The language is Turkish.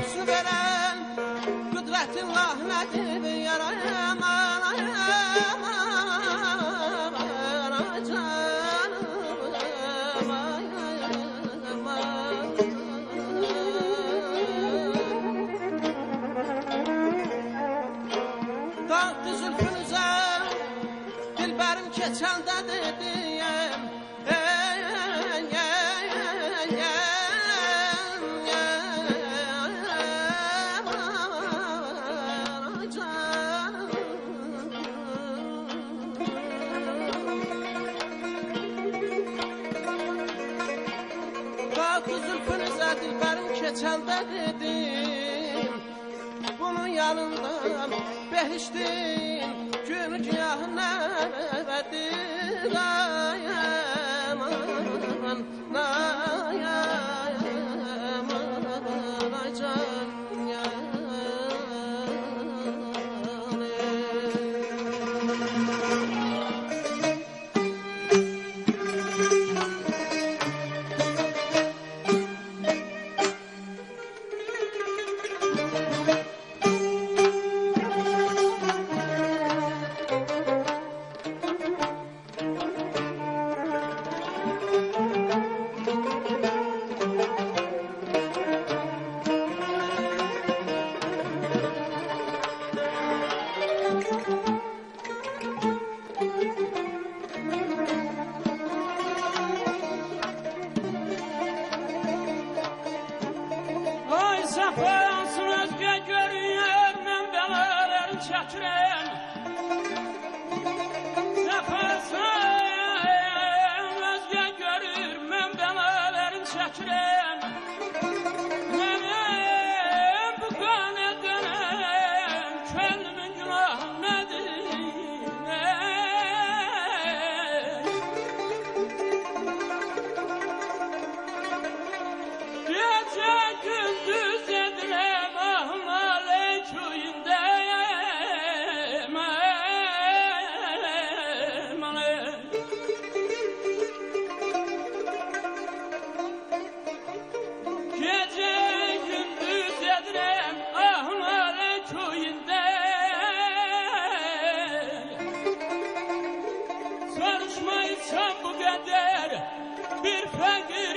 su Kudretin rahmeti bir yaram Dağ düzülfünüze Dilberim keçelde dediyem dalından behiştin kürk yahna verdi dayaman Çapan sürüzge görüyorum ben beler çatırım kadar bir fakir